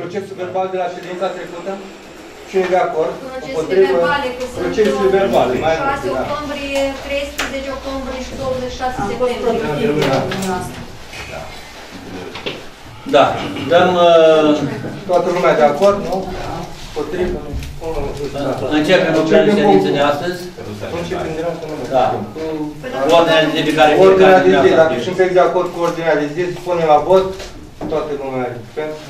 procesul verbal de la ședința trecută. Cine e de acord? Procesele Împotrivă? verbale, că sunt Procesele verbale, mai 6 multe, da. octombrie, 13 octombrie și 26 Am fost septembrie. productiv Da. în asta. Da. Dăm, uh, Toată lumea de acord, nu? Potrivă? începem lucrările ședinței de astăzi. Începem direct în Da. Cu Ordinea de zi pe care ordinea de zi, fiecare dacă sunteți de acord cu ordinea de zi, punem la vot. Toată lumea e pentru.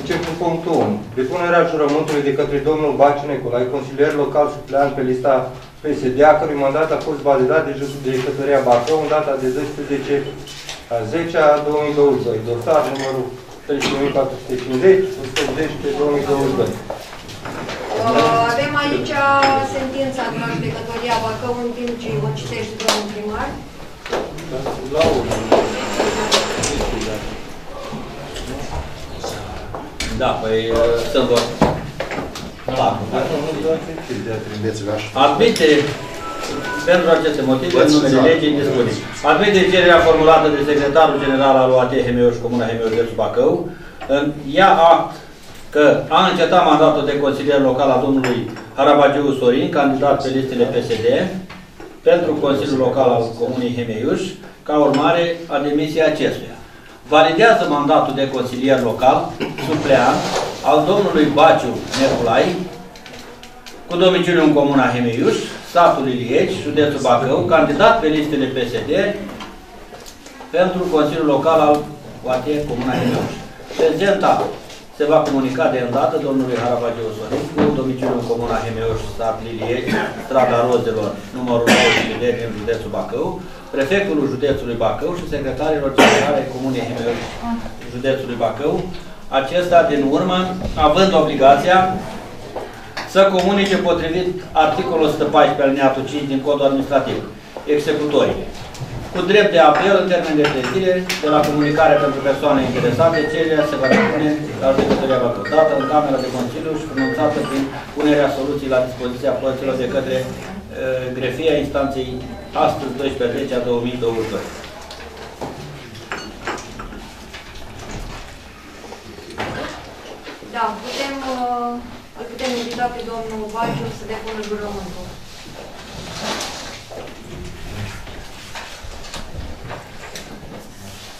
Încep cu punctul 1. Depunerea jurământului de către domnul Banciu Nicolae, consilier local supleant pe lista PSD, a cărui mandat a fost validat de judecătoria Bacău în data de 12 a 10 a 2022. Dosar numărul 3450, 110 pe 2022. Uh, Avem aici sentința de la judecătoria Bacău în timp ce o citește domnul primar. La urmă. Da, păi uh, sunt vor. Da. Admite, pentru aceste motive, în numele legii dispune. Admite cererea formulată de secretarul general al UAT Hemeu și Comuna Hemeu deț Bacău. În- Ia act că a încetat mandatul de consilier local al domnului Harabagiu Sorin, candidat pe listele PSD, pentru Consiliul Local al Comunei Hemeiuș, ca urmare a demisiei acestuia. Validează mandatul de consilier local, supleant, al domnului Baciu Neculai, cu domiciliu în Comuna Hemeiuș, satul Iliești, județul Bacău, candidat pe listele PSD pentru Consiliul Local al UAT Comuna Hemeiuș. Prezenta se va comunica de îndată domnului Harabagiu Sorin cu domiciliu în Comuna Hemeuș, sat Liliești, strada Rozelor, numărul 9 din județul Bacău, prefectul județului Bacău și secretarilor generale Comunei Hemeuș, județului Bacău, acesta din urmă, având obligația să comunice potrivit articolul 114 alineatul 5 din Codul Administrativ, executorii, cu drept de apel în termen de 3 zile de la comunicare pentru persoane interesate, cererea se va depune la judecătoria Bacău, dată în Camera de Consiliu și pronunțată prin punerea soluției la dispoziția părților de către uh, grefia instanței astăzi 12 a 2022. Da, putem, uh, îl putem invita pe domnul Baciu să depună jurământul.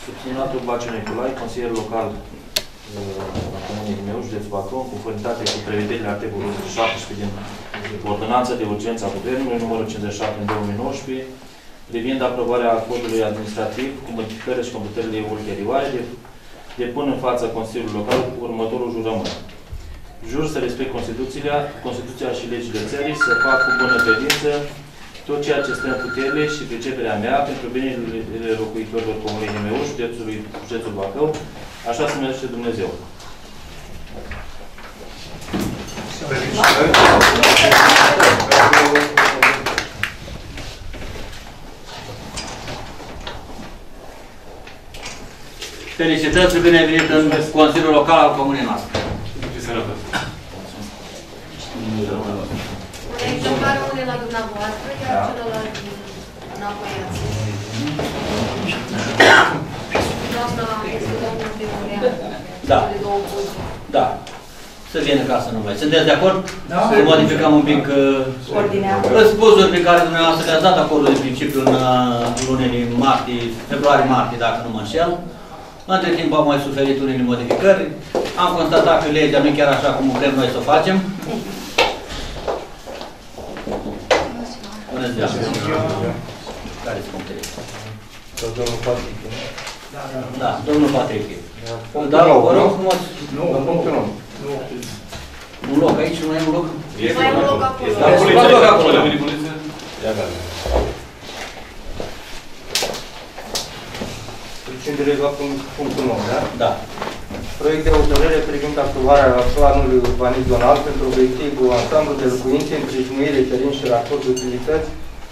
Subținatul Baciu Nicolae, consilier local uh, al Comunei meu, județul Bacău, în conformitate cu prevederile articolului 17 din Ordonanța de Urgență a Guvernului, numărul 57 în 2019, privind aprobarea codului administrativ cu modificările și completările ulterioare, de, depun în fața Consiliului Local următorul jurământ. Jur să respect Constituția, Constituția și legile țării, să fac cu bună credință tot ceea ce stă în puterile și priceperea mea pentru binele locuitorilor Comunei Nemeu, județului, județul Bacău, așa să merge Dumnezeu. Felicitări și bine venit în Consiliul Local al Comunei noastre. Un exemplar rămâne la dumneavoastră, iar Da. celălalt înapoiați. Doamna, este domnul primăria. Da. Cele două poziții. Da. Să vină ca să nu mai. Sunteți de acord? Da. Să modificăm un pic uh, Ordinea. răspunsuri pe care dumneavoastră le-ați dat acordul de principiu în uh, lunile martie, februarie-martie, dacă nu mă înșel. Între timp am mai suferit unele modificări. Am constatat că legea nu e chiar așa cum vrem noi să o facem. Bună ziua! Care sunt punctele? Sau domnul Patrick, nu? Da, domnul Patrick. Punctul Da, nou, vă rog nu? frumos. La punctul nou. Un loc aici, nu e un loc? Mai e un loc acolo. Da, fac loc acolo. Trecem direct la punct- punctul nou, da? Da. Proiect de hotărâre privind aprobarea planului urbanist zonal pentru obiectivul ansamblu de locuințe, împrejmuire, cerințe și raport de utilități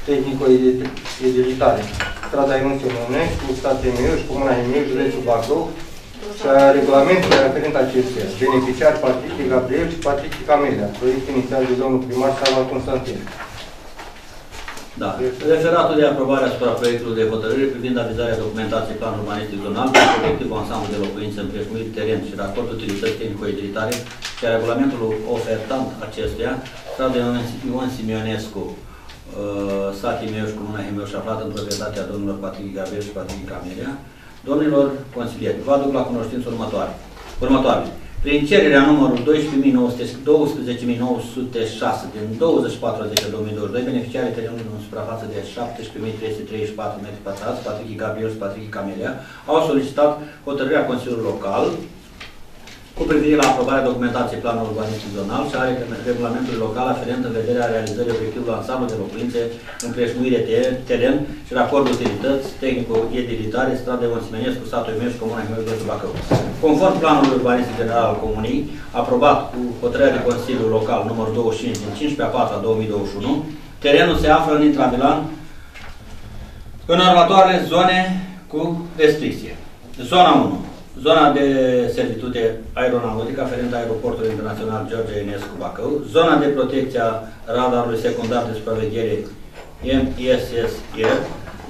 tehnico-edilitare. Strada Ion Semănescu, stat Emiu și Comuna Emiuș, județul Bacău și a regulamentului aferent acestuia. Beneficiar Patricie Gabriel și Patricie Camelia. Proiect inițial de domnul primar Sava Constantin. Da. Referatul de aprobare asupra proiectului de hotărâre privind avizarea documentației planului urbanistic zonal cu obiectiv ansamblu de locuințe împrejmuiri teren și raport utilități tehnico-edilitare și a regulamentului ofertant acestuia, strada Ion Simionescu, uh, sat Imeuș, Comuna Himeuș, aflat în proprietatea domnilor Patrick Gabriel și Patrick Camelia, domnilor consilieri, vă aduc la cunoștință următoare. următoare. Prin cererea numărul 12.906 din 24.10.2022, beneficiarii terenului în suprafață de 17.334 metri pătrați, Patrick Gabriel și Patrick Camelia, au solicitat hotărârea Consiliului Local cu privire la aprobarea documentației planului urbanistic zonal și a regulamentului local aferent în vederea realizării obiectivului ansamblu de locuințe, împrejmuire de teren și raport utilități tehnico-edilitare, stradă Monsimenescu, satul Imeș, Comuna Imeș, de Bacău. Conform planului urbanistic general al Comunii, aprobat cu hotărârea de Consiliul Local numărul 25 din 15 a 4 a 2021, terenul se află în intramilan în următoarele zone cu restricție. Zona 1 zona de servitude aeronautică aferent aeroportului internațional George Enescu Bacău, zona de protecție a radarului secundar de supraveghere MISSR,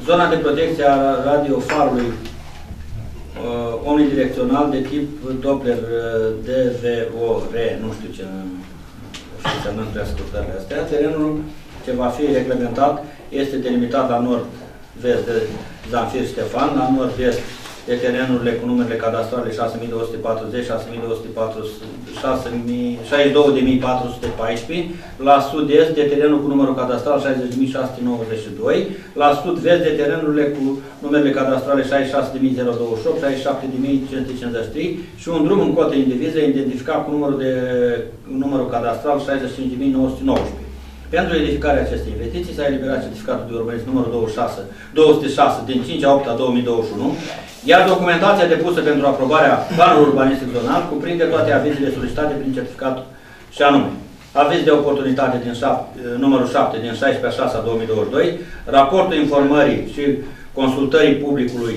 zona de protecție a radiofarului uh, omnidirecțional de tip Doppler uh, DVOR, nu știu ce înseamnă prea scurtările astea, terenul ce va fi reglementat este delimitat la nord-vest de Zanfir Ștefan, la nord-vest de terenurile cu numerele cadastrale 6240, 62.414, la sud-est de terenul cu numărul cadastral 60.692, la sud-vest de terenurile cu numerele cadastrale 66.028, 67.553 și un drum în cote indiviză identificat cu numărul, de, numărul cadastral 65.919. Pentru edificarea acestei investiții s-a eliberat certificatul de urbanism numărul 26, 206 din 5 a 8 a 2021 iar documentația depusă pentru aprobarea planului urbanistic zonal cuprinde toate avizele solicitate prin certificat și anume aviz de oportunitate din 7, numărul 7 din 16 a 6 a 2022, raportul informării și consultării publicului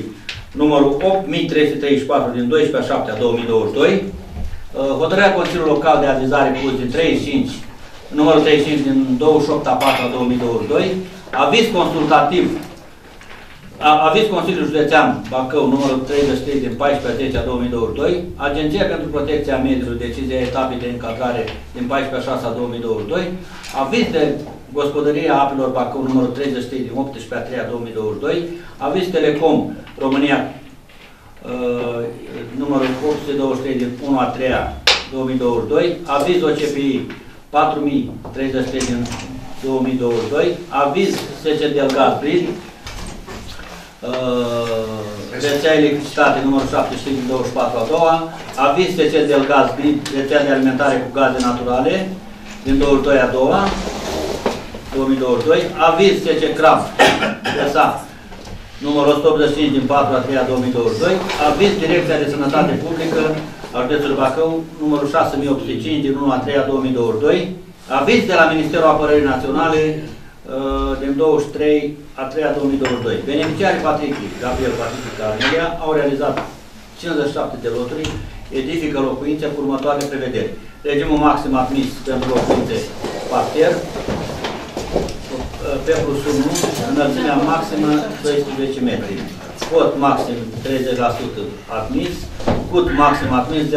numărul 8334 din 12 a 7 a 2022, uh, hotărârea Consiliului Local de Avizare pus din 35, numărul 35 din 28 a 4 a 2022, aviz consultativ. Aviz Consiliul Județean Bacău, numărul 33 din 14 10 a 2022, Agenția pentru Protecția Mediului, decizia etapei de încadrare din 14 6 a 2022, aviz de Gospodăria Apelor Bacău, numărul 33 din 18 a 3 a 2022, aviz Telecom România, uh, numărul 823 din 1 a 3 a 2022, aviz OCPI 4033 din 2022, aviz SC Delgado Prin, rețea electricitate numărul 75 din 24 a doua, aviz TC del gaz rețea de alimentare cu gaze naturale din 22 a doua, 2022, aviz TC CRAF, ESA, numărul 185 din 4 a 3 a 2022, aviz Direcția de Sănătate Publică al județului Bacău, numărul 6805 din 1 a 3 a 2022, aviz de la Ministerul Apărării Naționale Uh, din 23 a 3 a 2022. Beneficiarii Patricii, Gabriel Patrici Carnelia, au realizat 57 de loturi, edifică locuințe cu următoarele prevederi. Regimul maxim admis pentru locuințe parter, uh, pe plus 1, înălțimea maximă 12 metri. Cot maxim 30% admis, cut maxim admis 0,9.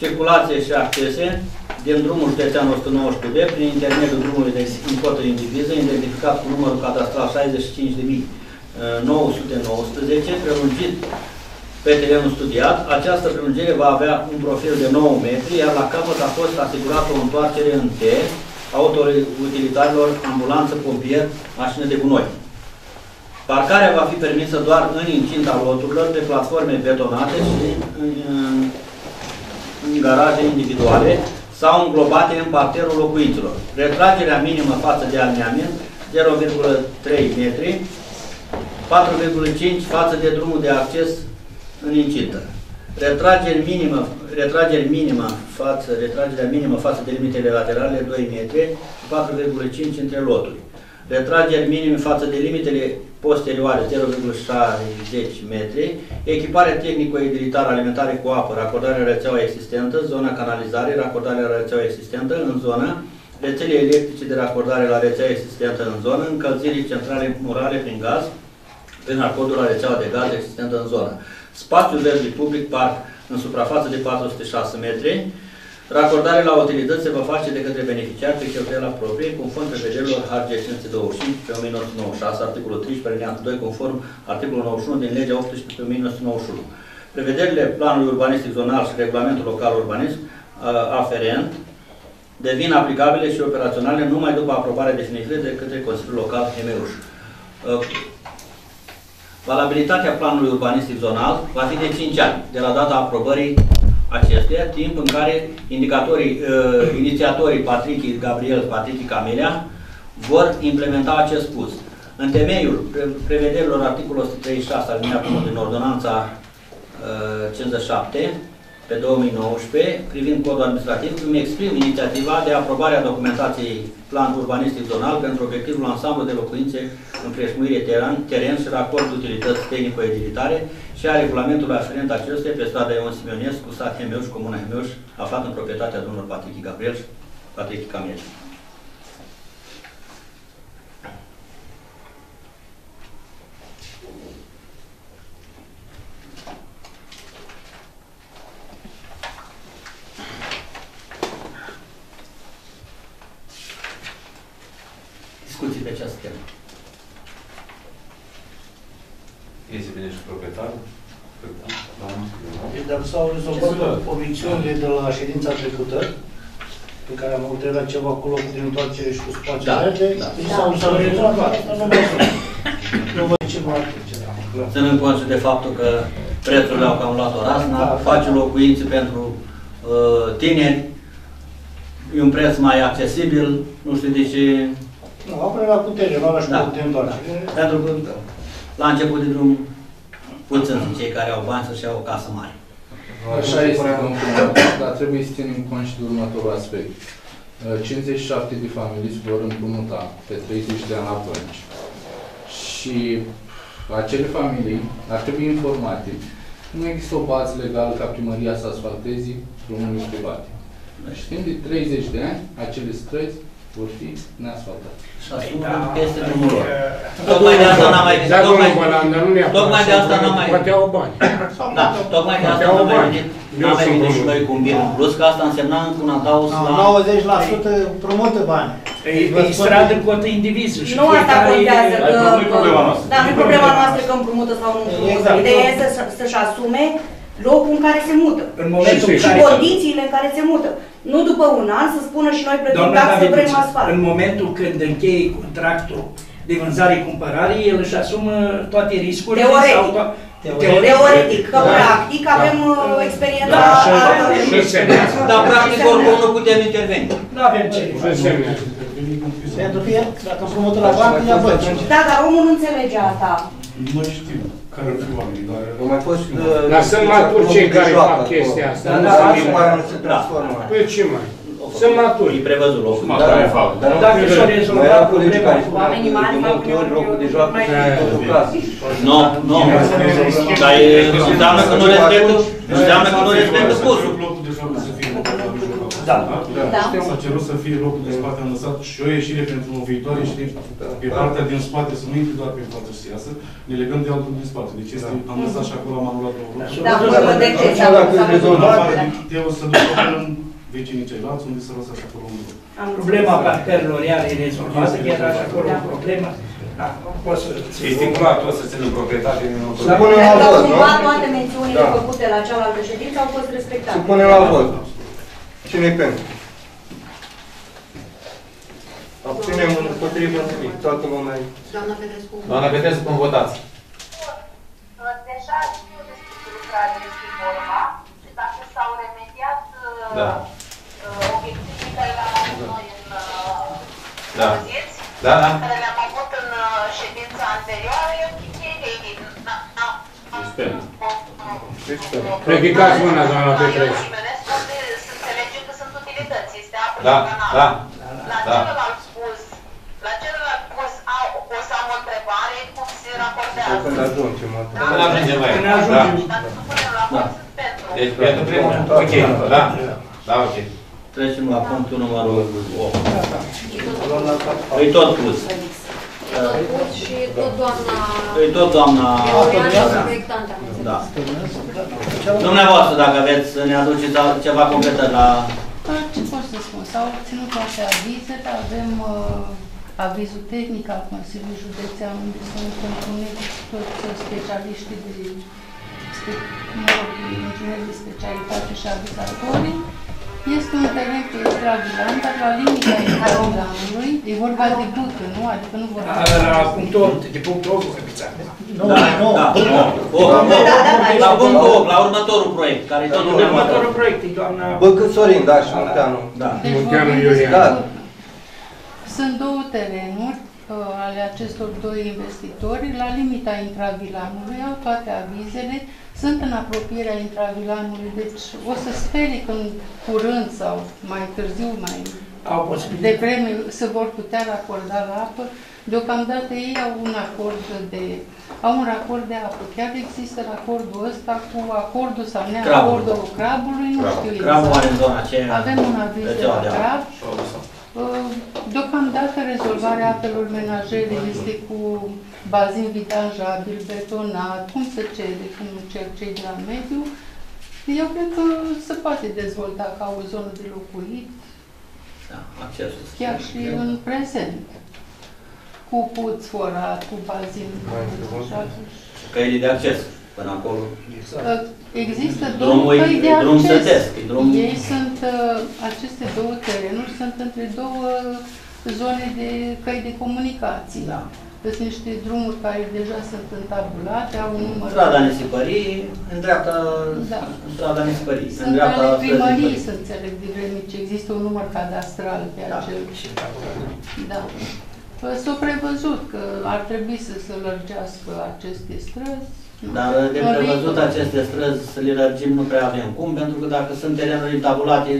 Circulație și accese, din drumul județean 119B, prin intermediul drumului de importă indiviză, identificat cu numărul cadastral 65.919, prelungit pe terenul studiat. Această prelungire va avea un profil de 9 metri, iar la capăt a fost asigurată o întoarcere în T a utilitarilor, ambulanță, pompier, mașină de gunoi. Parcarea va fi permisă doar în incinta loturilor, pe platforme betonate și în, în, în garaje individuale, sau înglobate în parterul locuințelor. Retragerea minimă față de alineament 0,3 metri, 4,5 față de drumul de acces în incintă. Retragere minimă, retragere minimă față, retragerea minimă față de limitele laterale 2 metri și 4,5 între loturi. Retrageri minime față de limitele posterioare 0,60 metri, echipare tehnico-edilitară alimentare cu apă, racordarea rețeaua existentă, zona canalizare, racordarea rețeaua existentă în zonă, rețele electrice de racordare la rețea existentă în zonă, încălzirii centrale murale prin gaz, prin acordul la rețeaua de gaz existentă în zonă. Spațiul verde public, parc, în suprafață de 406 metri, Racordarea la utilități se va face de către beneficiar pe cheltuiala proprie, conform prevederilor HG 525 pe 1996, articolul 13, alineatul 2, conform articolul 91 din legea 18 pe 1991. Prevederile planului urbanistic zonal și regulamentul local urbanist aferent devin aplicabile și operaționale numai după aprobarea definitivă de către Consiliul Local Hemeuș. Valabilitatea planului urbanistic zonal va fi de 5 ani, de la data aprobării acestuia, timp în care indicatorii, uh, inițiatorii Patrici Gabriel, Patrici Camelia vor implementa acest pus. În temeiul pre prevederilor articolul 136 alineatul 1 din ordonanța uh, 57 pe 2019, privind codul administrativ, îmi exprim inițiativa de aprobare a documentației plan urbanistic zonal pentru obiectivul ansamblu de locuințe în preșmuire teren, teren și raport utilități tehnico-edilitare și a regulamentului aferent acestuia pe strada Ion Simionescu, sat Hemeuș, Comuna Hemeuș, aflat în proprietatea domnului Patrick Gabriel și Patrick Camel. Discuții pe această temă. Este bine și proprietarul? Deci dacă s-au rezolvat obiecțiunile de la ședința trecută, pe care am avut la ceva acolo cu din întoarcere și cu spațiul Da, verde, da. deci s-au s-au rezolvat. Asta nu mai sunt. Nu văd ce mai trecerea. Ținând cont și de faptul că prețurile au cam luat o razna, Da. face locuințe pentru uh, tineri, e un preț mai accesibil, nu știu de ce, Nu, apoi la putere, la ăla și Da, cu din întoarcere. pentru că la început de drum puțin sunt cei care au bani să-și iau o casă mare. Așa este, domnul primar, dar trebuie să ținem cont și de următorul aspect. Uh, 57 de familii se vor împrumuta pe 30 de ani la bănci și acele familii ar trebui informate. Nu există o bază legală ca primăria să asfalteze drumurile private. Știm de 30 de ani, acele străzi vor fi neasfaltate. Și asumă peste drumul lor. Tocmai de asta n-am mai Da, tocmai, domnul Bălan, dar nu neapărat. tocmai de asta n-am mai- Poate au bani. da, tocmai de asta Poate au n-am mai bani. venit, Eu n-am mai sunt venit și român. noi cu un bir în plus, că asta însemna încă un adaos la... 90% împrumută bani. Pe, pe stradă cotă indiviză și Nu asta fiecare- contează că... Nu e problema noastră. Da, nu e problema noastră că împrumută sau nu împrumută. Exact. Ideea este să- să-și asume locul în care se mută. În momentul și, în și care... condițiile în care se mută. Nu după un an să spună și noi plătim Doamna taxă, vrem Davidiță, asfalt. în momentul când încheie contractul de vânzare-cumpărare, el își asumă toate riscurile Teoretic. sau to- Teoretic, că Da. practic avem uh, experiența Da, și- altor- Și semnează. Dar practic oricum nu putem interveni. Nu avem ce. Și semnează. Pentru că el, dacă împrumută la bancă, ia bănci. Da, dar omul nu înțelege asta. Nu știu care ar fi oamenii, dar... Au mai fost... uh, Dar sunt maturi cei care joacă fac acolo. chestia asta. Dar Nu da, sunt asta minori. mai nu se transformă. Păi ce mai? Sunt maturi. E prevăzut locul. Mă, care fac? Dar nu Dacă s-o mai rezolvat erau colegi problema care cu spuneau oamenii că mari, de multe ori locul de joacă mai- și totul casă. Nu, nu. Dar e, înseamnă că nu respectă, înseamnă că nu respectă cursul. Locul de joc să fie locul de joc. Da. Da. S-a cerut să fie locul de spate am lăsat și o ieșire pentru o viitoare ieșire pe partea din spate, să nu intri doar pe față și să iasă, ne legăm de altul din spate. Deci este, am lăsat și acolo, am anulat două locuri. Da, până de ce Așa s-a dacă s-a e rezolvat, În afară da. de Teo să ducă până în vecinii ceilalți, unde să lăsa și acolo un loc. Am Problema înțeles. parcărilor iar e rezolvată, chiar așa acolo o problemă. Da, poți să... E stipulat, o să țină proprietate din nou. Să punem la Pentru că vot, nu? cumva toate mențiunile Da. făcute la cealaltă ședință au fost Să respectate. punem la vot. Cine-i pentru? Obținem împotrivă nimic. Toată lumea e... Doamna Petrescu. Doamna Petrescu, cum votați? Deja știu despre lucrare este vorba și dacă s-au remediat Da. uh, obiectivele care le-am avut noi în uh, Da. auziți, Da, da. care le-am avut în uh, ședința anterioară, e ok. Na- na- Suspend. Ridicați mâna, doamna La Petrescu. Da, și canal. da. La Da. celălalt spus, la celălalt spus, au, o să am o întrebare, cum se raportează. Când ajungem, mă. Când ajungem la el. Când Da. ajungem. Dacă supunem la vot, sunt pentru. Deci pentru primul. Ok, da. Da, ok. Trecem la punctul numărul 8. Luăm la cap- E tot plus. Tot pus și tot doamna E tot doamna... Leorian, proiectanta. Da. Dumneavoastră, dacă aveți să ne aduceți al- ceva completări la... Ce pot să spun? S-au obținut toate avizele, avem uh, avizul tehnic al Consiliului Județean, unde sunt întâlniți toți specialiștii de, spe, mă rog, ingineri de specialitate și avizatorii. Este un teren cu extravilan, dar la limita extravilanului, e vorba de bută, nu? Adică nu vorba La, la punctul 8, de punctul 8 vorbiți acum. Nu, Da, nu, da, până- opt, opt, Da, opt. da, da, da, La aici. punctul 8, la următorul proiect, care e tot Următorul următorul. proiect e doamna... Bă, cât Sorin, da, și Munteanu. Da. Deci Munteanu vorbim Iulian. despre Da. bută. Sunt două terenuri uh, ale acestor doi investitori, la limita intravilanului, au toate avizele, sunt în apropierea intravilanului, deci o să sperie că în curând sau mai târziu, mai Au posibilitate. devreme, se vor putea racorda la apă. Deocamdată ei au un acord de au un raport de apă. Chiar există racordul ăsta cu acordul sau neacordul crabului, nu știu Crabul exact. are în zona aceea. Avem un aviz de rețeaua la de apă. crab. Uh, Deocamdată rezolvarea apelor menajere este cu bazin vidanjabil, betonat, cum se cere, cum cer cei de la mediu. Eu cred că se poate dezvolta ca o zonă de locuit, Da, accesul. chiar și în prezent. Cu puț forat, cu bazin vidanjabil. Căile de acces până acolo. Uh, Există două Drumul e- căi de e drum acces. sătesc, e drum- Ei sunt, uh, aceste două terenuri sunt între două zone de căi de comunicații. Da. Sunt niște drumuri care deja sunt întabulate, au un număr. Strada Nisipării, în dreapta, Da. strada Nisipării, în Sunt dreapta ale străzii primării, Nisipării. să înțeleg de vreme ce există un număr cadastral pe Da. acel. Da. S-a prevăzut că ar trebui să se lărgească aceste străzi. Nu. Dar de În prevăzut viitor. aceste străzi să le lărgim nu prea avem cum, pentru că dacă sunt terenuri tabulate,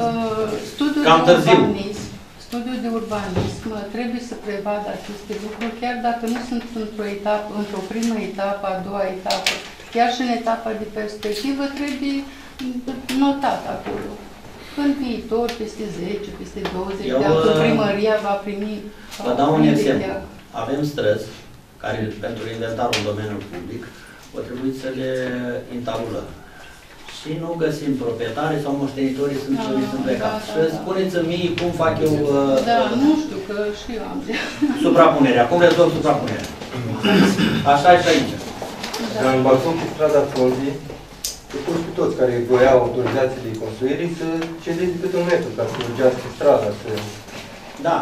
Uh, Studiul Cam de târziu. urbanism, studiul de urbanism uh, trebuie să prevadă aceste lucruri, chiar dacă nu sunt într-o etapă, într-o primă etapă, a doua etapă, chiar și în etapa de perspectivă trebuie notat acolo. În viitor, peste 10, peste 20 Eu, de ani, când uh, primăria va primi... Vă va dau un primi exemplu. de- Avem străzi care, pentru inventarul în domeniul public, o trebuie să le intabulăm. Și nu găsim proprietari sau moștenitorii sunt, Da, sunt plecați. da, Și da, da. spuneți-mi mie cum fac eu uh, Da, nu știu, că și eu am de... suprapunerea, cum rezolv suprapunerea. Așa e și aici. Dar în balcon pe strada Frunzii, îi pus pe toți care voiau autorizații de construire să cedeze câte un metru ca să lărgească strada, să... Da.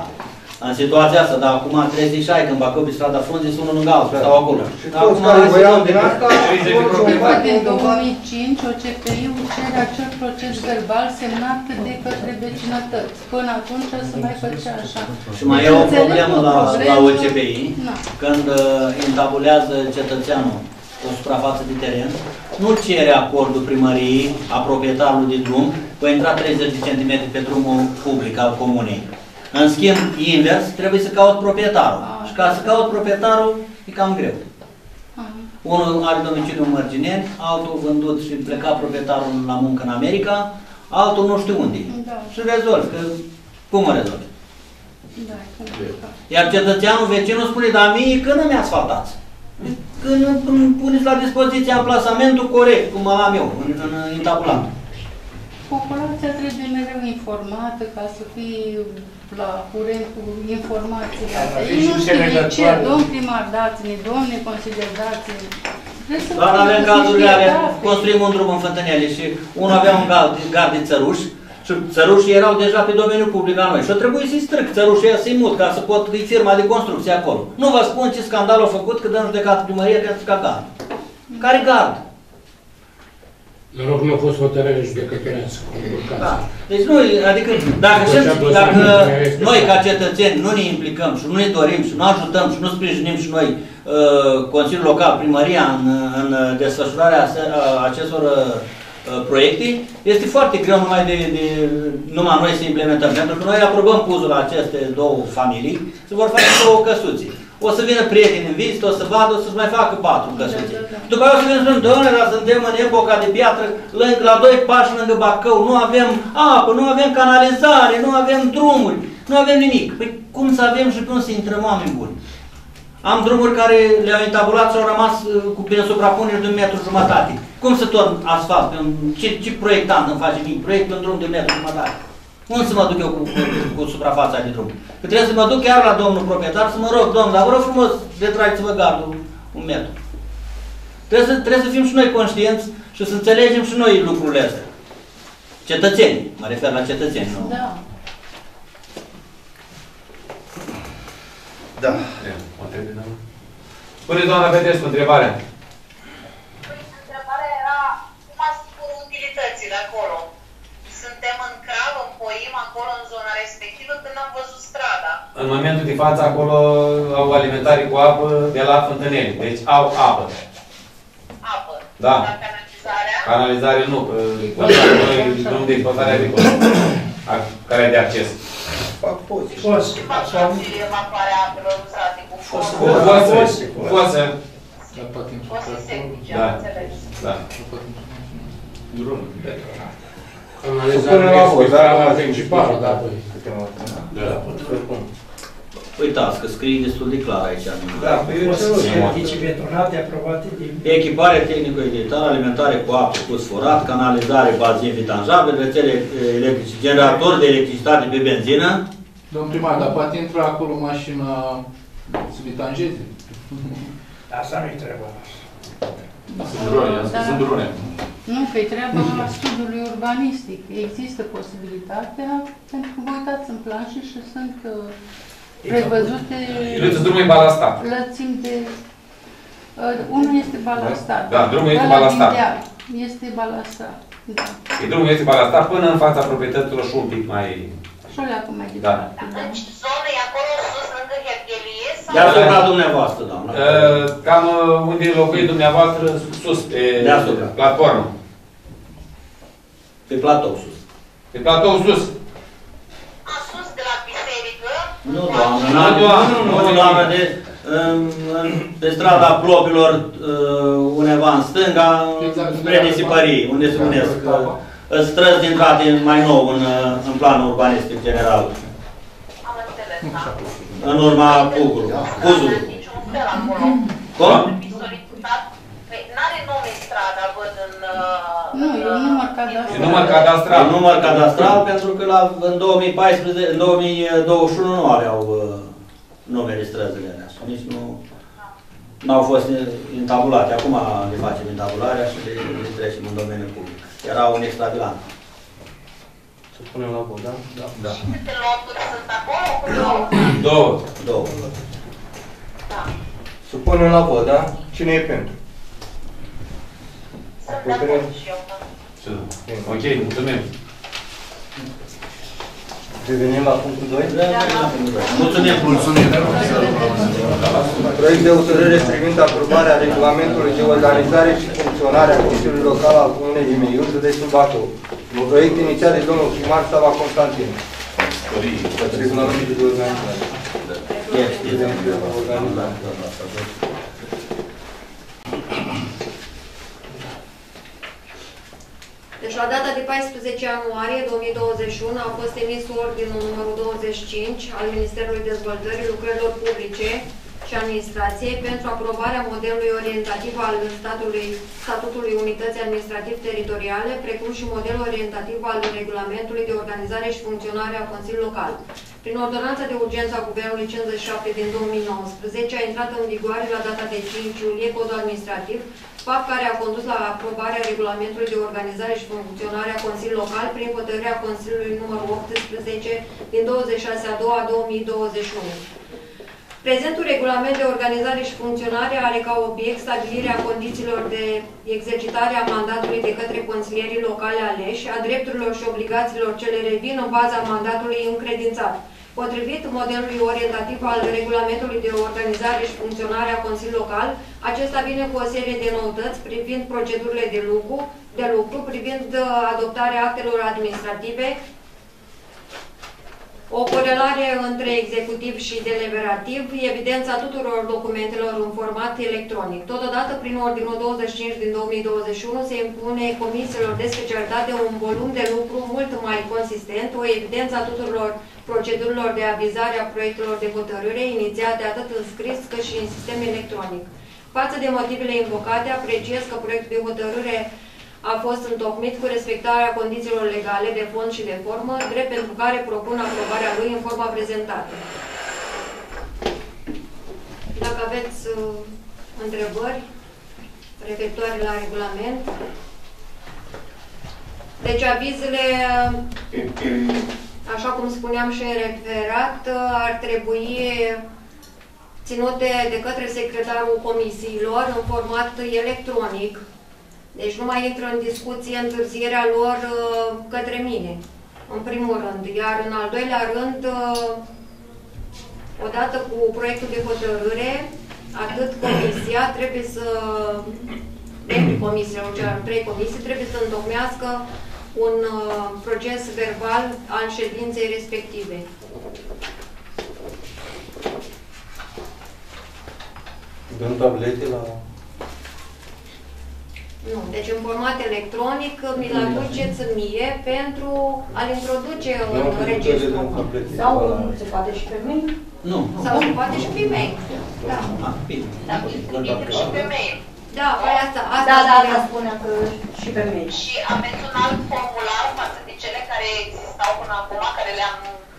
În situația asta, dar acum 36, când Bacău pe strada frunzii, sunt unul lângă altul, stau acolo. Și Dar toți acum care hai să voiau luăm din de- asta, 30 de vor proprietari. Din undeva. 2005, OCPI-ul cere acel proces verbal semnat de către vecinătăți. Până atunci să mai făcea așa. Și mai e o Înțeleg problemă la, la problemă. OCPI, Na. când uh, intabulează cetățeanul o suprafață de teren, nu cere acordul primăriei a proprietarului de drum, va intra 30 de centimetri pe drumul public al comunei. În schimb, invers, trebuie să caut proprietarul. Ah. Și ca să caut proprietarul, e cam greu. Ah. Unul are domiciliu în Mărgineni, altul vândut și pleca proprietarul la muncă în America, altul nu știu unde. Da. Și rezolvi, că cum mă rezolvi? Da, e complicat. Iar cetățeanul vecinul spune, dar mie când îmi asfaltați? Când îmi puneți la dispoziție amplasamentul corect, cum am eu, în, în, în tabulat. Populația trebuie mereu informată ca să fie la curent cu informațiile astea. Ei nu știu de ce, domn primar, dați-ne, domne consilier, dați-ne. Trebuie să Doar fie avem niște cazuri reale, etape. construim un drum în Fântânele și unul avea un gard, gard de țăruși și țărușii erau deja pe domeniul public la noi și a trebuit să-i strâng țărușii ăia să-i mut ca să pot, e firma de construcție acolo. Nu vă spun ce scandal a făcut că dă în judecată primărie că ca gard. Care gard? Noroc nu a fost hotărâre judecătorească. Da. Deci nu, adică dacă, Deci, și, dosarul dacă nu mai este noi ca clar. cetățeni nu ne implicăm și nu ne dorim și nu ajutăm și nu sprijinim și noi uh, Consiliul Local, Primăria în, în desfășurarea ase- uh, acestor uh, proiecte, este foarte greu numai de, de numai noi să implementăm. Pentru că noi aprobăm puzul la aceste două familii, se vor face două căsuțe. O să vină prieteni în vizită, o să vadă, o să-și mai facă patru căsuțe. Da, da, da. După aceea o să vină spun, domnule, dar suntem în epoca de piatră, lângă, la doi pași lângă Bacău, nu avem apă, nu avem canalizare, nu avem drumuri, nu avem nimic. Păi cum să avem și pe unde să intrăm oameni buni? Am drumuri care le-au intabulat și au rămas uh, cu bine suprapuneri de un metru jumătate. Cum să torn asfalt? Pe un, ce, ce proiectant îmi face mie proiect pe un drum de un metru jumătate? Unde să mă duc eu cu, cu, cu suprafața de drum? Că trebuie să mă duc chiar la domnul proprietar să mă rog, domnul, dar vă rog frumos, retrageți-vă gardul un metru. Trebuie să, trebuie să fim și noi conștienți și să înțelegem și noi lucrurile astea. Cetățeni, mă refer la cetățeni, nu? Da. Da. Spune doamna Petrescu, întrebarea. Întrebarea era cum asigură utilitățile acolo. Suntem în crav, în poim, acolo în zona respectivă, când am văzut strada. În momentul de față acolo au alimentare cu apă de la fântâneli. Deci au apă. Apă. Da. Dar canalizarea, Canalizare nu, că la acolo e drum de exploatare agricolă. A- Care e de acces. Fac poze. Fost. ce faceam și evacuarea apelor uzate cu Cu fosă? Foase. Foase. Dar poate Fose septice, Da. am înțeles. Da. Drum. Supunem la vot, da? strada principală, da. Câteva Da. Supun. Uitați că scrie destul de clar aici. Da, păi eu Fost înțeleg. servicii betonate aprobate de... Echipare tehnico-utilitară, alimentare cu apă cu sforat, canalizare, bazin vitanjabil, rețele eh, electrice, generator de electricitate pe benzină. Domnul primar, dar poate intra acolo mașina să vitanjeze? Asta nu-i treaba noastră. Sunt drone, am spus, sunt drone. Nu, că e treaba studiului urbanistic. Există posibilitatea, pentru că vă uitați în planșe și sunt uh, prevăzute Iluță, drumul e balastat. lățimi de... Uh, unul este balastat. Da, drumul este Ăla din balastat. deal Este balastat, da. E drumul este balastat până în fața proprietăților și un pic mai... Și o leacă mai Da. departe. Da. În zonă e acolo Deasupra dumneavoastră, doamnă. Uh, Cam uh, unde locuiți dumneavoastră, sus, pe Deasupra. platformă. Pe platou sus. Pe platou sus. A, sus de la biserică? Nu, doamnă, Nu, doamnă, nu, nu, nu, doamnă, de, în, în, pe strada Plopilor, uh, undeva în stânga, Exact, spre undeva Nisipării, unde se unesc uh, străzi de intrate mai nou în, uh, în planul urbanistic general, Am înțeles, da. În urma Pugului, Puzului. Niciun fel acolo. Cum? Trebuie solicitat. Păi, n-are nume strada, văd în... uh, Nu, în, e un uh, număr cadastral. E număr cadastral. E număr cadastral pentru că la, în 2014, în 2021 nu aveau uh, numele străzile alea. Și Nici nu n-au fost intabulate. Acum le facem intabularea și le, le trecem în domeniul public. Era un extravilant. Supunem la vot, da? Da. Da. Câte loturi sunt acolo? Câte Da. loturi? Două. Două. Da. Supunem la vot, da? Cine e pentru? Sunt de acord și eu. da. Ok, mulțumim. Revenim la punctul 2. Mulțumim. Mulțumim. Proiect de hotărâre privind aprobarea regulamentului de organizare și funcționare a Consiliului Local al Comunei Dimeiur, județul Bacău. Proiect inițiat de domnul primar Sava Constantin. Regulamentul de organizare. Deci la data de 14 ianuarie 2021 a fost emis ordinul numărul 25 al Ministerului Dezvoltării Lucrărilor Publice și Administrației pentru aprobarea modelului orientativ al statului, statutului Unității Administrativ-Teritoriale, precum și modelul orientativ al regulamentului de organizare și funcționare a Consiliului Local. Prin ordonanța de urgență a Guvernului 57 din 2019 a intrat în vigoare la data de 5 iulie codul administrativ, fapt care a condus la aprobarea regulamentului de organizare și funcționare a Consiliului Local prin hotărârea Consiliului numărul 18 din 26 a 2 a 2021. Prezentul regulament de organizare și funcționare are ca obiect stabilirea condițiilor de exercitare a mandatului de către consilierii locale aleși, a drepturilor și obligațiilor ce le revin în baza mandatului încredințat. Potrivit modelului orientativ al regulamentului de organizare și funcționare a Consiliului Local, acesta vine cu o serie de noutăți privind procedurile de lucru, de lucru privind uh, adoptarea actelor administrative, o corelare între executiv și deliberativ, evidența tuturor documentelor în format electronic. Totodată, prin Ordinul 25 din 2021, se impune comisiilor de specialitate un volum de lucru mult mai consistent, o evidență a tuturor procedurilor de avizare a proiectelor de hotărâre inițiate atât în scris cât și în sistem electronic. Față de motivele invocate, apreciez că proiectul de hotărâre a fost întocmit cu respectarea condițiilor legale de fond și de formă, drept pentru care propun aprobarea lui în forma prezentată. Dacă aveți uh, întrebări referitoare la regulament, deci avizele, așa cum spuneam și în referat, ar trebui ținute de către secretarul comisiilor în format electronic. Deci nu mai intră în discuție întârzierea lor uh, către mine, în primul rând. Iar în al doilea rând, uh, odată cu proiectul de hotărâre, atât comisia trebuie să, membrii comisiilor, celor trei comisii, trebuie să întocmească un uh, proces verbal al ședinței respective. Dăm tablete la... Nu, deci în format electronic mi-l aduceți mie pentru a-l introduce în registru. Sau se poate și pe mail? Nu. Sau se poate și pe mail. Da. Ah, bine. Dar trimite și pe mail. Da, păi asta, asta Da, da, spuneam. da, spunea că și pe mail. Și aveți un alt formular față de cele care existau până acum, care le-am introdus? Aveți